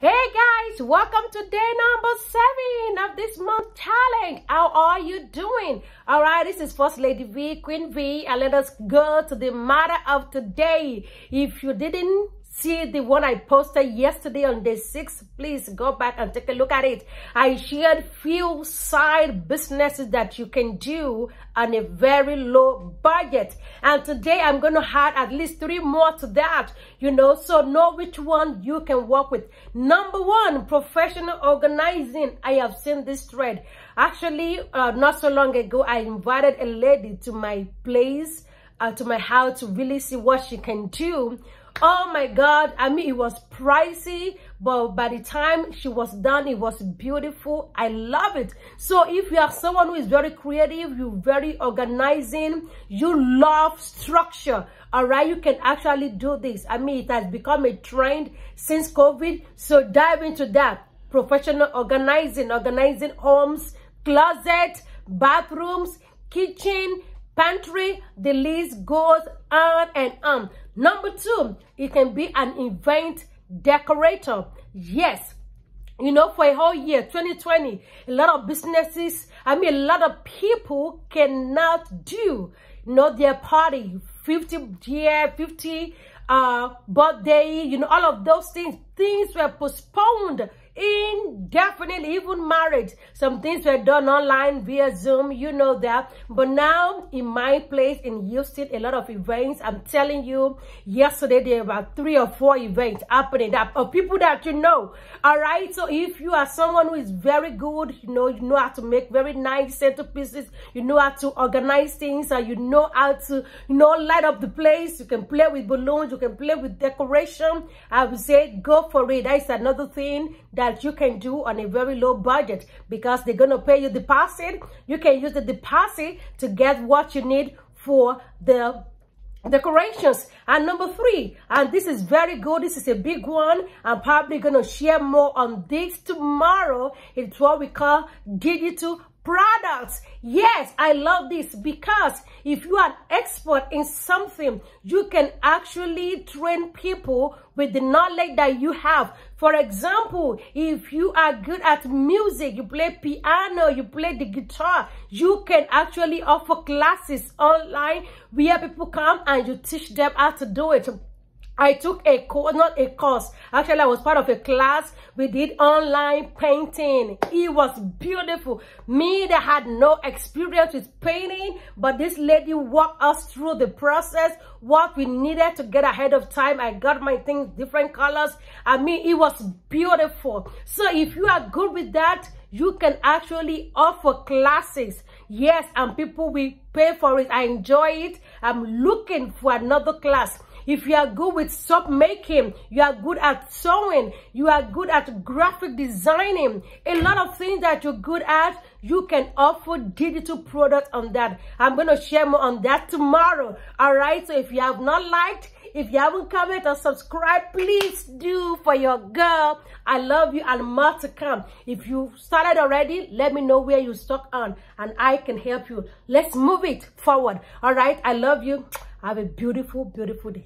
Hey guys, welcome to day number seven of this month challenge. How are you doing? All right, this is First Lady V, Queen V, and let us go to the matter of today. If you didn't see the one I posted yesterday on day six, please go back and take a look at it. I shared few side businesses that you can do on a very low budget. And today I'm going to add at least three more to that, you know, so know which one you can work with. Number one, professional organizing. I have seen this thread. Actually, uh, not so long ago, I invited a lady to my place, uh, to my house to really see what she can do oh my god. I mean it was pricey but by the time she was done it was beautiful. I love it. So if you are someone who is very creative you very organizing you love structure all right you can actually do this. I mean it has become a trend since covid. So dive into that. Professional organizing organizing homes closet bathrooms kitchen pantry the list goes on and on Number two, it can be an event decorator. Yes, you know, for a whole year, 2020, a lot of businesses, I mean, a lot of people cannot do, you know, their party, 50 year, 50 uh, birthday, you know, all of those things, things were postponed indefinitely, even marriage. Some things were done online via Zoom, you know that. But now, in my place in Houston, a lot of events, I'm telling you, yesterday there were three or four events happening that of people that you know. All right, so if you are someone who is very good, you know, you know how to make very nice centerpieces, you know how to organize things, and you know how to, you know, light up the place. You can play with balloons, you can play with decoration. I would say go for it. That is another thing that that you can do on a very low budget because they're going to pay you deposit. You can use the deposit to get what you need for the decorations. And number three and this is very good this is a big one. I'm probably to share more on this tomorrow. It's what we call digital products. Yes, I love this because if you are an expert in something, you can actually train people with the knowledge that you have. For example, if you are good at music, you play piano, you play the guitar, you can actually offer classes online where people come and you teach them how to do it. I took a course, not a course. Actually, I was part of a class. We did online painting. It was beautiful. Me that had no experience with painting, but this lady walked us through the process, what we needed to get ahead of time. I got my things different colors. I mean, it was beautiful. So if you are good with that, you can actually offer classes. Yes, and people will pay for it. I enjoy it. I'm looking for another class. If you are good with soap making, you are good at sewing, you are good at graphic designing, a lot of things that you're good at, you can offer digital products on that. I'm going to share more on that tomorrow. All right. So if you have not liked, if you haven't commented or subscribed, please do for your girl. I love you and more to come. If you started already, let me know where you stuck on and I can help you. Let's move it forward. All right. I love you. Have a beautiful, beautiful day.